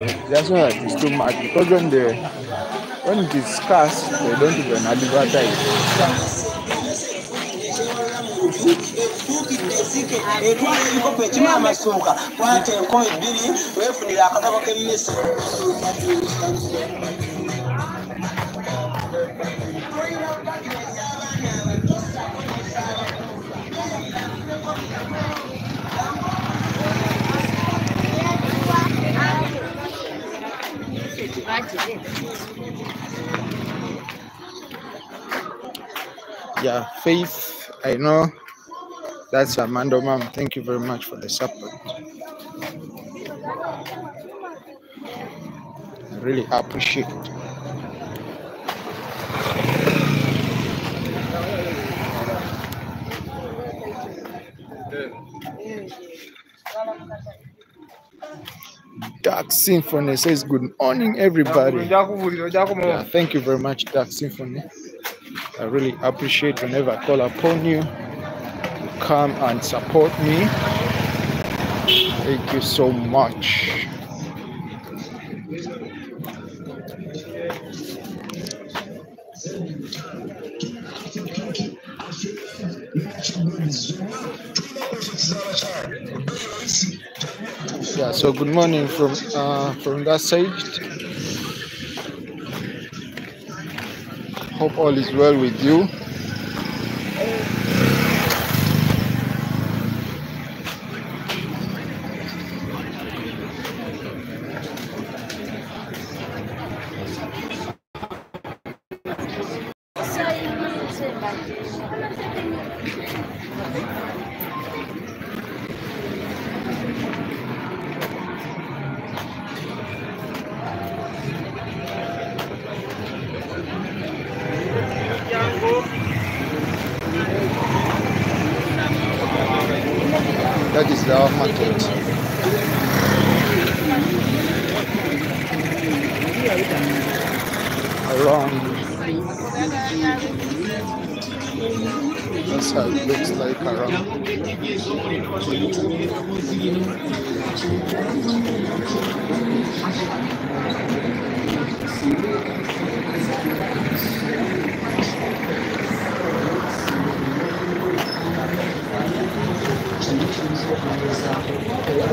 That's why it's too much because when they when it is scarce, they don't even advertise. akatabo k'emmese Faith, I know that's Amanda Mom. Thank you very much for the support. I really appreciate it. Dark Symphony says, Good morning, everybody. Yeah, thank you very much, Dark Symphony. I really appreciate whenever I call upon you, you come and support me. Thank you so much. Yeah, so good morning from uh, from that side. Hope all is well with you. That is our market. Around. That's how it looks like around.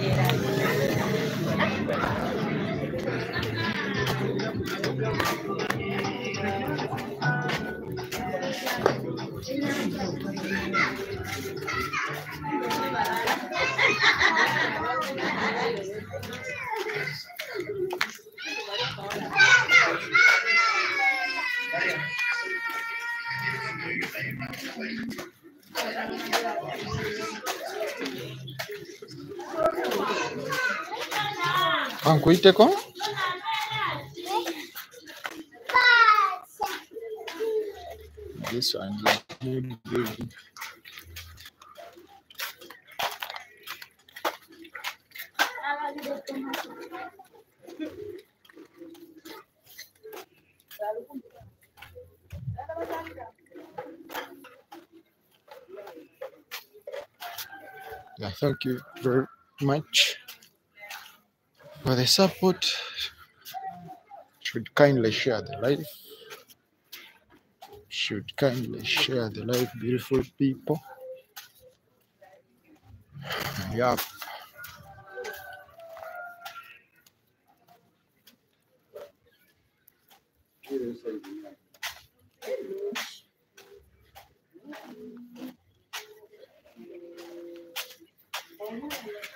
Gracias. Ankuiteko? This one is. Thank you. Yeah, thank you very much for the support. Should kindly share the live. Should kindly share the live, beautiful people. Yeah. Yeah.